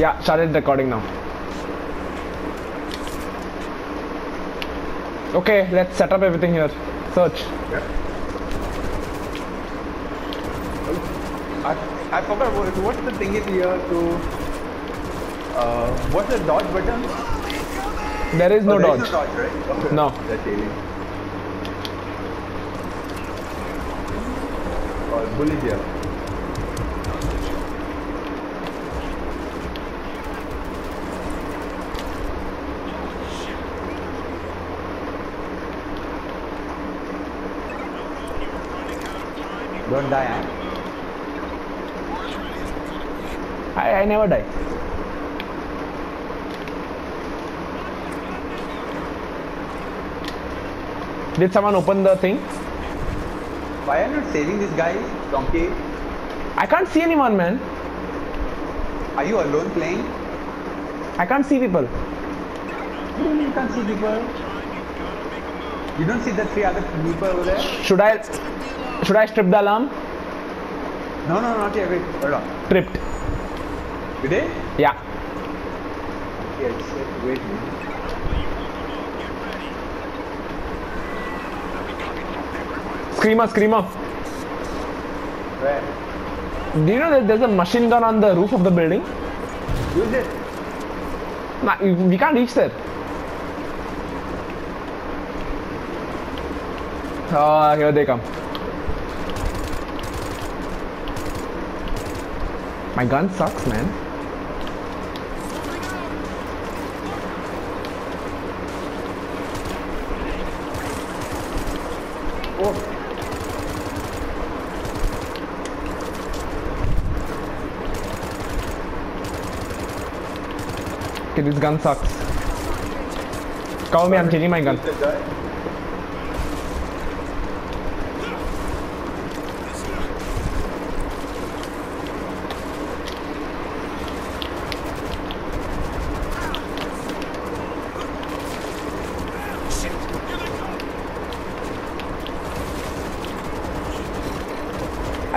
Yeah, started recording now. Okay, let's set up everything here. Search. Yep. I, I forgot what, what's the thing is here to. Uh, what's the dodge button? There is no Oh, there dodge. is no dodge, right? Okay. No. That's alien. Oh, bull is here. Don't die, eh? I, I never die. Did someone open the thing? Why are you not saving this guy, Donkey? I can't see anyone, man. Are you alone playing? I can't see people. You mean you can't see people? You don't see the three other people over there? Should I should I strip the alarm? No, no, not yet. Wait, hold on. Tripped. Did did? Yeah. Yes, wait. Screamer, screamer. Where? Do you know that there's a machine gun on the roof of the building? Use it. Nah, we can't reach there. Ah, here they come. My gun sucks, man. Oh, Okay, this gun sucks. Cover me, I'm changing my gun.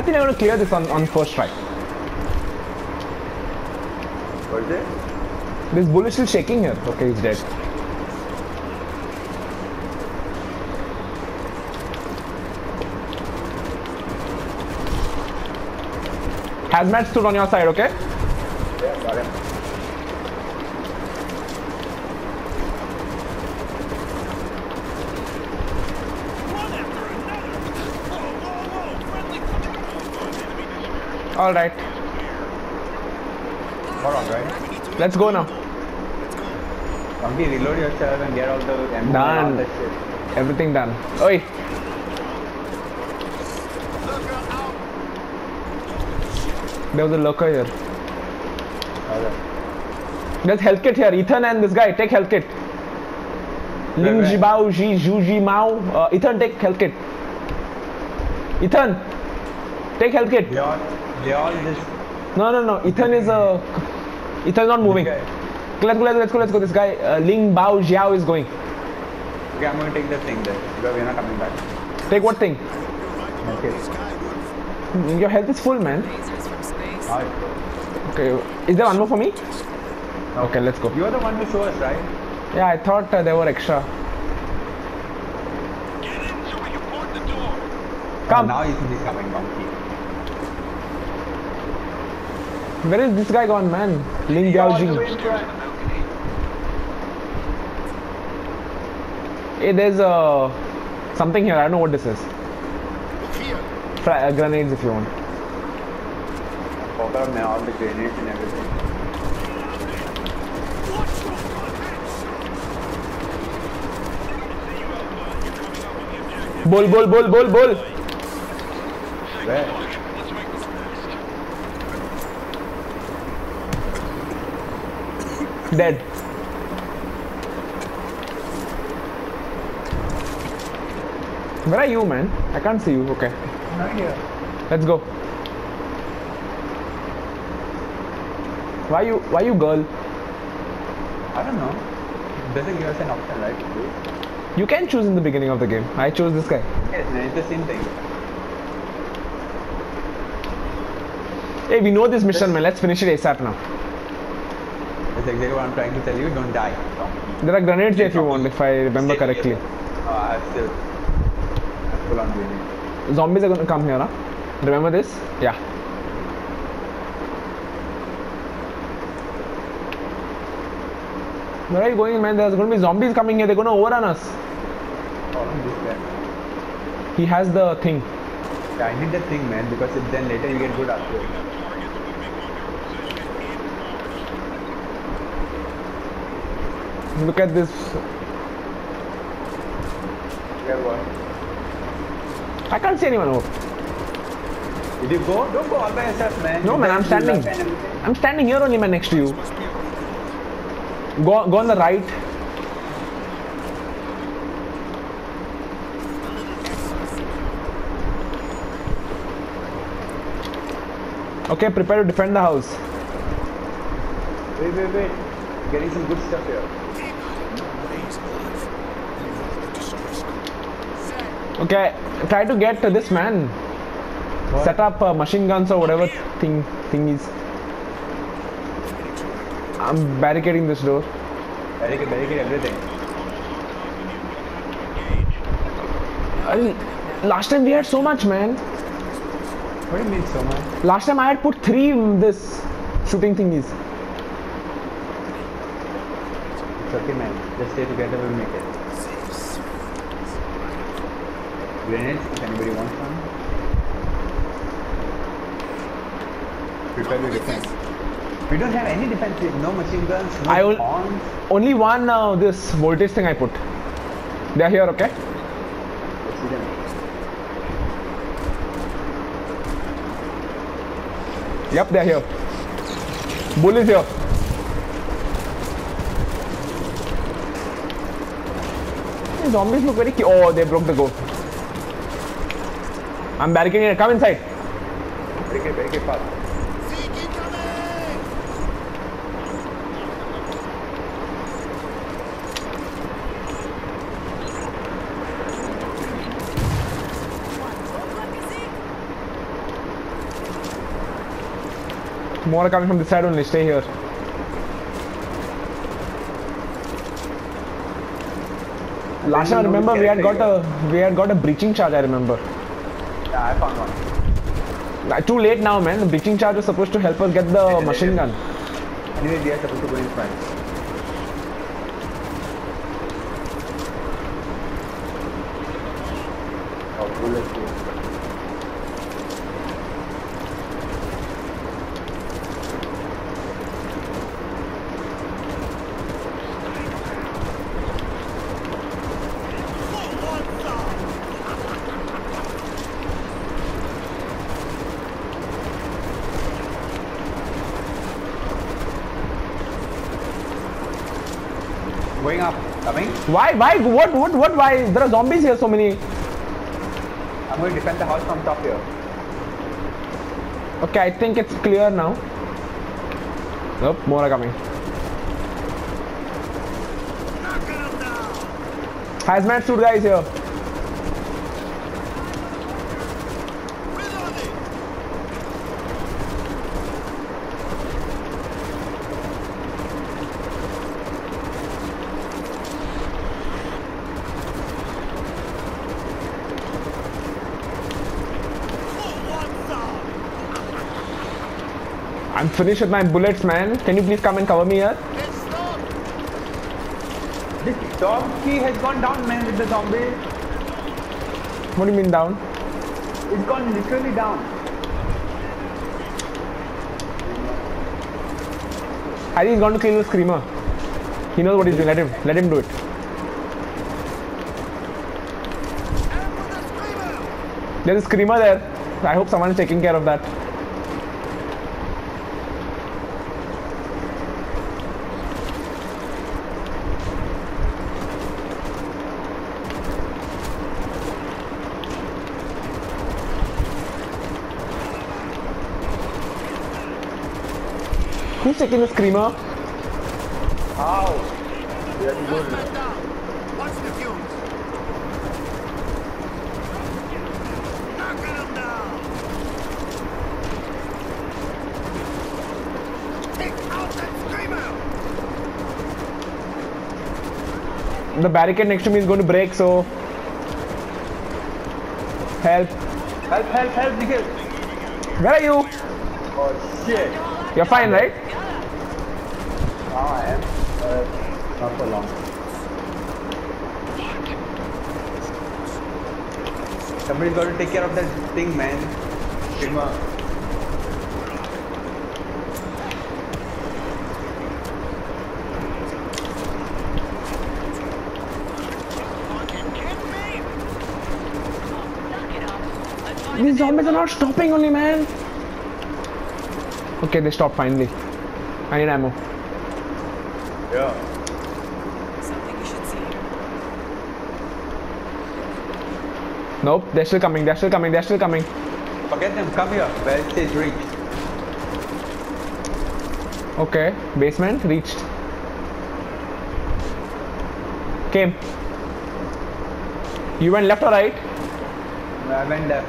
Think I'm gonna clear this on, on first try. What is it? This bull is still shaking here. Okay, he's dead. Hazmat suit on your side, okay? Yeah, got him. Alright, Hold on, right? let's go now. Donkey, reload yourself and get all the ammo Done. all. Everything done. Oi! There was a lurker here. Okay. There's health kit here. Ethan and this guy, take health kit. Ling? Jibao, Ji, Zhu Ji Mao. Uh, Ethan, take health kit. Ethan, take health kit. All, they all just. No, no, no. Ethan is a. Ethan's not moving. Okay. Let's go, let's go, let's go, let's go. This guy, uh, Ling Bao Jiao is going. Okay, I'm going to take the thing there because we're not coming back. Take what thing? Okay. Your health is full, man. Lasers from space. Alright. Okay, is there one more for me? Okay, let's go. You're the one who showed us, right? Yeah, I thought uh, there were extra. Come. Now you think he's coming, Donkey. Where is this guy gone, man? Ling Biao Jing. Hey, there's uh, something here. I don't know what this is. Fra- uh, grenades if you want. Forgot man, all the grenades and everything. Bull, bull, bull, bull, bull. Where? Dead. Where are you, man? I can't see you. Okay, Not here. let's go. Why you? Why you, girl? I don't know. Doesn't give us an option, right? You can choose in the beginning of the game. I chose this guy. Yes, man, it's the same thing. Hey, we know this mission, man. Let's finish it ASAP now. That's exactly what I'm trying to tell you. Don't die. Don't. There are grenades if you want, if I remember correctly. Uh, I still. Full on. Zombies are gonna come here, huh? Remember this? Yeah. Where are you going, man? There's gonna be zombies coming here. They're gonna overrun us. All on this guy. He has the thing. Yeah, I need the thing, man, because then later you get good after. Look at this. I can't see anyone. Oh, Did you go? Don't go all by yourself, man. No, You man, I'm standing. love and everything. I'm standing here only, man, next to you. Go, go on the right. Okay, prepare to defend the house. Wait, wait, wait. Getting some good stuff here. Okay, try to get to this man. What? Set up uh, machine guns or whatever thing thing is. I'm barricading this door. Barricade, barricade everything. Uh, last time we had so much, man. What do you mean so much? Last time I had put three in this shooting thingies. It's okay, man. Just stay together, we'll make it. Grenades, if anybody wants one. Prepare to defend. We don't have any defense. No machine guns, no I will-. Only one uh, this voltage thing I put. They're here, okay? Let's see them. Yep, they're here. Bull is here. These zombies look very cute. Oh, they broke the go. I'm barricading it. Come inside. Barricade, barricade fast. More coming from this side only. Stay here. Last time I remember we had got a we had got a breaching charge. I remember. Yeah, I found one. Uh, Too late now, man. The breaching charge was supposed to help us get the machine gun. Anyway, we are supposed to go in front. Going up, coming. Why? Why? What? What? What? Why? There are zombies here. So many. I'm going to defend the house from top here. Okay, I think it's clear now. Nope, more are coming. Hazmat suit guys here. I'm finished with my bullets, man. Can you please come and cover me here? This donkey has gone down, man, with the zombie. What do you mean down? It's gone literally down. I think he's going to kill the screamer. He knows what he's doing. Let him. Let him do it. There's a screamer there. I hope someone is taking care of that. Who's taking the screamer? How? We have. Watch the fumes. Knocking them down. Take out that screamer. the barricade next to me is going to break, so help. Help, help, help, Nikhil. Where are you? Oh shit. You're fine, right? Now I am. Uh, not for long. Somebody's got to take care of that thing, man. Sigma. These zombies are not stopping only, man. Okay, they stopped finally. I need ammo. Yeah. Something you should see here. Nope, they're still coming, they're still coming, they're still coming. Forget them. Come here. Where it says reach. Okay, basement reached. Came. You went left or right? I went there.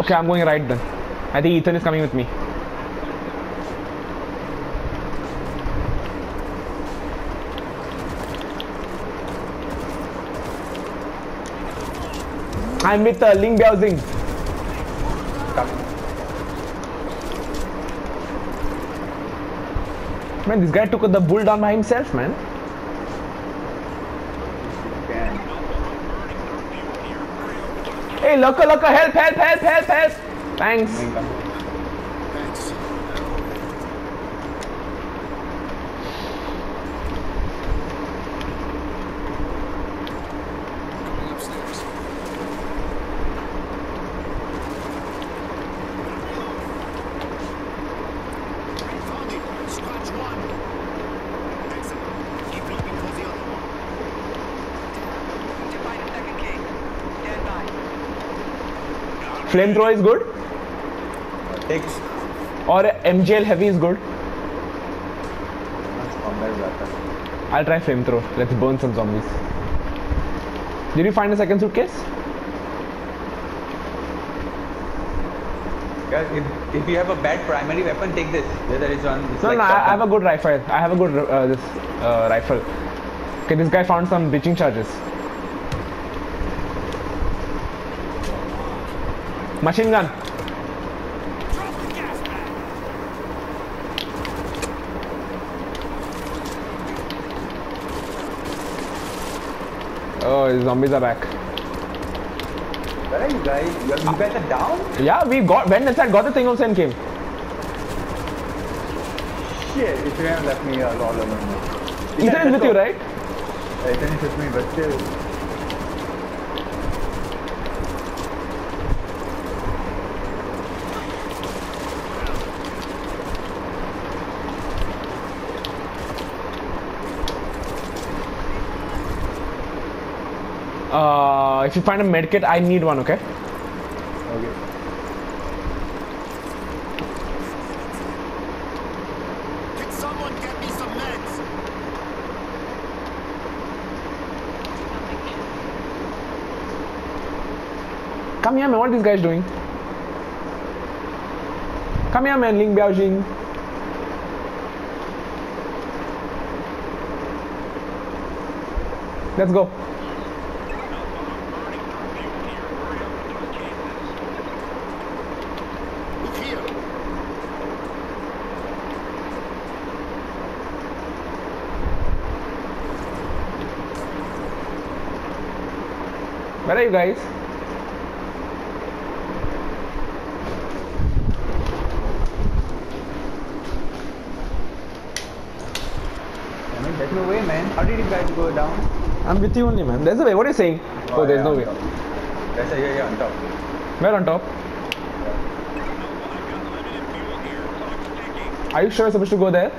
Okay, I'm going right then. I think Ethan is coming with me. I'm with uh, Ling. Man, this guy took the bull down by himself, man. Hey, Loco, Loco, help, help, help, help, help. Thanks. Going upstairs. Found it. Scratch one. Excellent. Keep looking for the other one. Divide second key. Stand by. Flamethrower is good. Takes. Or MGL heavy is good. I'll try flamethrower. Let's burn some zombies. Did you find a second suitcase? Guys, if, if you have a bad primary weapon, take this. Whether it's on. It's No, like no, I, I have a good rifle. I have a good uh, this uh, rifle. Okay, this guy found some breaching charges. Machine gun. Drop the gas bag. Oh, the zombies are back. Where are you guys? You, are, you guys are down? Yeah, we got went inside, got the thing also and came. Shit, if you have left me alone. Ethan is with you, right? Uh, Ethan is with me, but still. Uh, if you find a medkit, I need one. Okay. Okay. Can someone get me some meds? Come here, man. What are these guys doing? Come here, man. Ling Biaojing. Let's go. Where are you guys? I mean, there's no way, man. How did you guys go down? I'm with you only, man. There's a way. What are you saying? Oh, oh there's yeah, no way. top. That's a, yeah, yeah, on top. Where on top? Are you sure you're supposed to go there?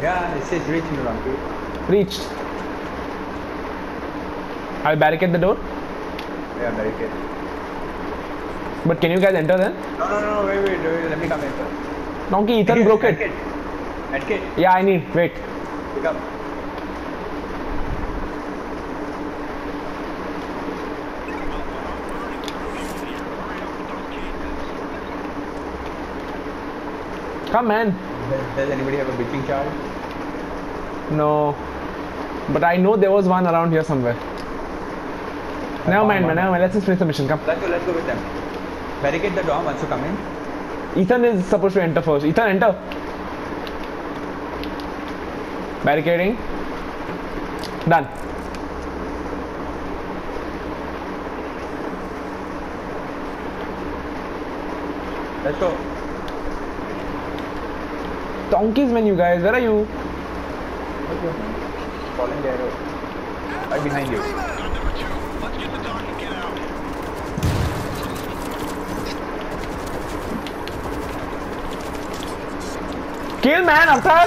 Yeah, it says reach me wrong. Reached. I'll barricade the door. Yeah, barricade. But can you guys enter then? No, no, no, wait, wait, wait. Let me come in first. Donkey, Ethan broke it. Medkit, Yeah, I need. Wait. pick up. Come, man. Does, does anybody have a breaching charge? No. But I know there was one around here somewhere. Never found mind, one. man. Never mind. Let's just finish the mission. Come. Let's go, let's go with them. Barricade the door once you come in. Ethan is supposed to enter first. Ethan, enter. Barricading. Done. Let's go. Donkeys, man, you guys. Where are you? Let's. Falling the arrow. Right behind you. Number two, let's get the dog and get out. Kill, man, Arthur.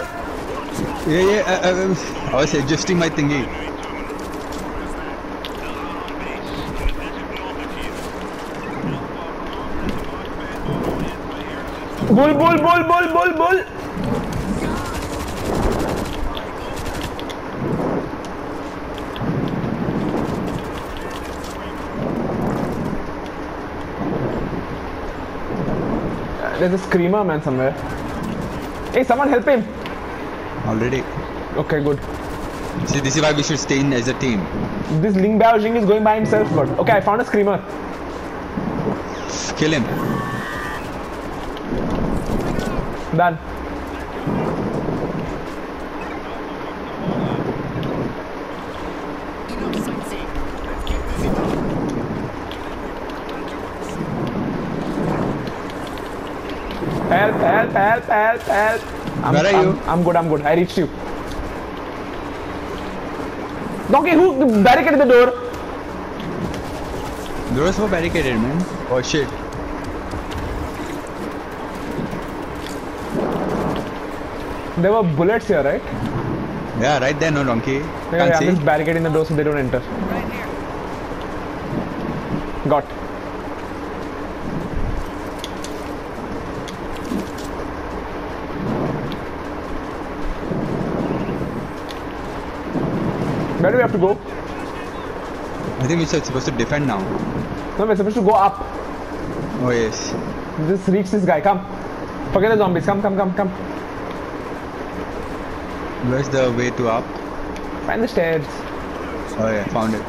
Yeah, yeah. I, I, I was adjusting my thingy. Bull, bull, bull, bull, bull, bull. Uh, there's a screamer man somewhere. Hey, someone help him. Already. Okay, good. See, this is why we should stay in as a team. This Ling Bao Jing is going by himself, but okay, I found a screamer. Kill him. Done. Enough sightseeing. Let's get busy now. Help, help, help, help, help. I'm, Where are I'm- you? I'm good, I'm good. I reached you. Donkey, who barricaded the door? Doors were barricaded, man. Oh shit. There were bullets here, right? Yeah, right there, no donkey. Yeah, Can't I'm just barricading the door so they don't enter. Right here. Got. Where do we have to go? I think we're supposed to defend now. No, we're supposed to go up. Oh yes. Just reach this guy. Come. Forget the zombies. Come, come, come, come. Where's the way to up? Find the stairs. Oh yeah, found it.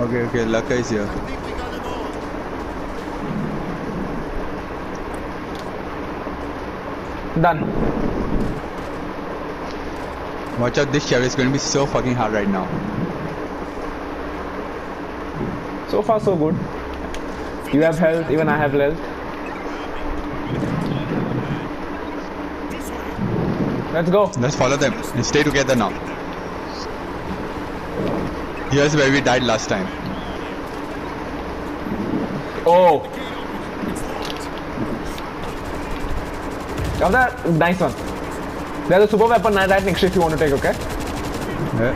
Okay, okay, Laka is here. I think we got them all. Done. Watch out, this shell is going to be so fucking hard right now. So far, so good. You have health, even I have health. Let's go. Let's follow them and stay together now. Here's where we died last time. Oh. Got that? Nice one. There's a super weapon right next if you want to take, okay? Yeah.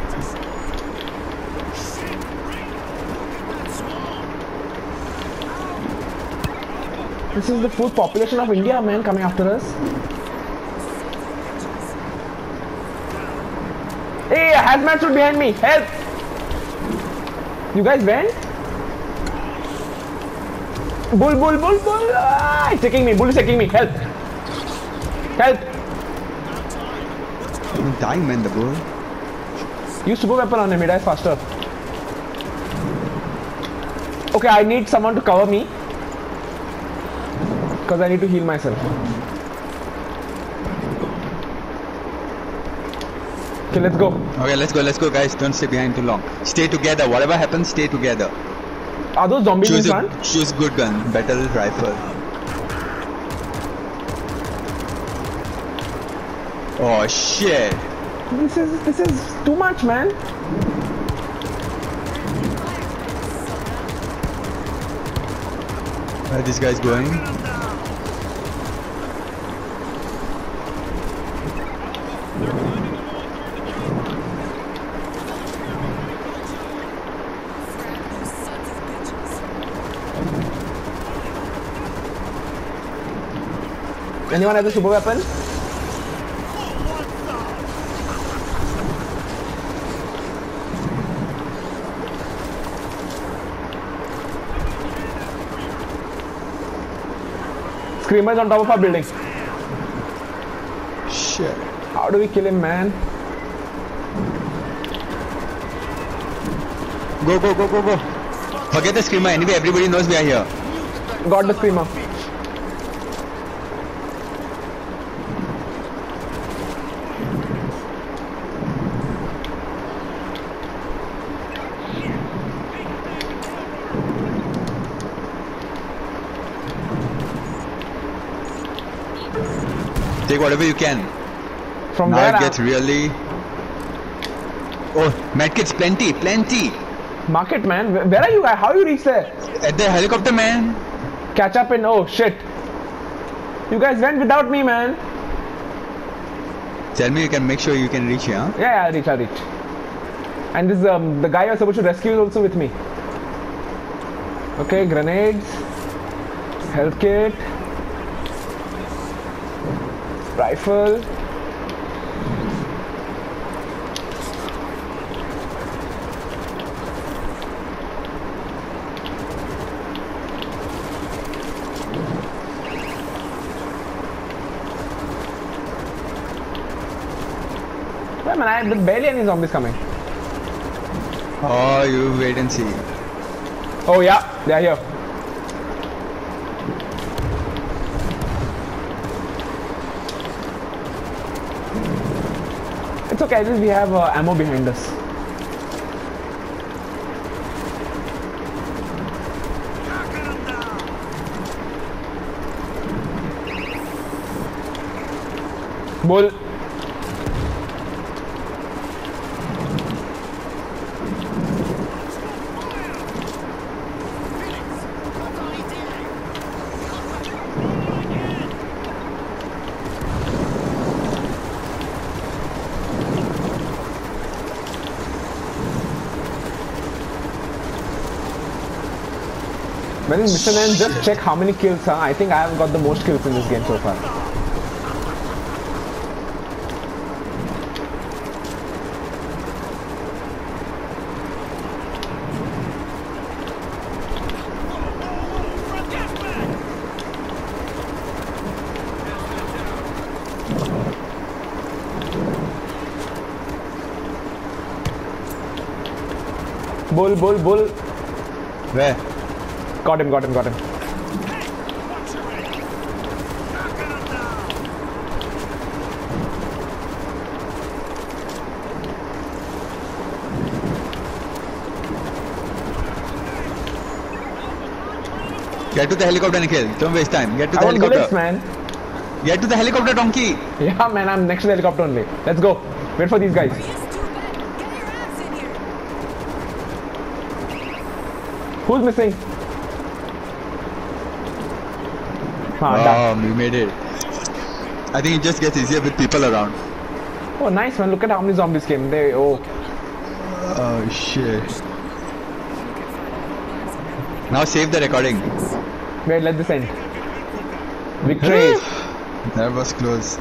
This is the full population of India, man, coming after us. Hey, a hazmat suit behind me. Help! You guys went? Bull, bull, bull, bull. Ah, it's taking me. Bull is taking me. Help! I'm dying, man, the bull. Use super weapon on him. He dies faster. Okay, I need someone to cover me. Because I need to heal myself. Okay, let's go. Okay, let's go, let's go, guys. Don't stay behind too long. Stay together. Whatever happens, stay together. Are those zombies Choose in a, front? choose good gun. Battle rifle. Oh shit. This is this is too much, man. Where are these guys going? Those sons of bitches. Anyone have a super weapon? Screamers on top of our buildings. shit. How do we kill him, man? Go, go, go, go, go. Forget the screamer. Anyway, everybody knows we are here. Got the screamer. Whatever you can. From now where? it gets really. Oh, medkits, plenty, plenty. Market, man. Where, are you? How you reach there? At the helicopter, man. Catch up in. Oh shit. You guys went without me, man. Tell me you can make sure you can reach here. Huh? Yeah, yeah, I'll reach. I'll reach. And this um, the guy you're supposed to rescue is also with me. Okay, grenades, health kit, rifle. Yeah, man, I have barely any zombies coming. Oh, you wait and see. Oh yeah, they're here. It's okay, at least we have uh, ammo behind us. Bull. When is Mission End? Just check how many kills. Huh? I think I have got the most kills in this game so far. Bull, bull, bull. Where? Got him, got him, got him. Get to the helicopter, Nikhil. Don't waste time. Get to the I helicopter. bullets, man. Get to the helicopter, donkey. Yeah, man, I'm next to the helicopter only. Let's go. Wait for these guys. Who's you stupid? Get your ass in here. Who's missing? Done. Oh, we made it. I think it just gets easier with people around. Oh, nice, man. Look at how many zombies came. They, oh. Oh shit. Now save the recording. Wait, let this end. Victory. That was close.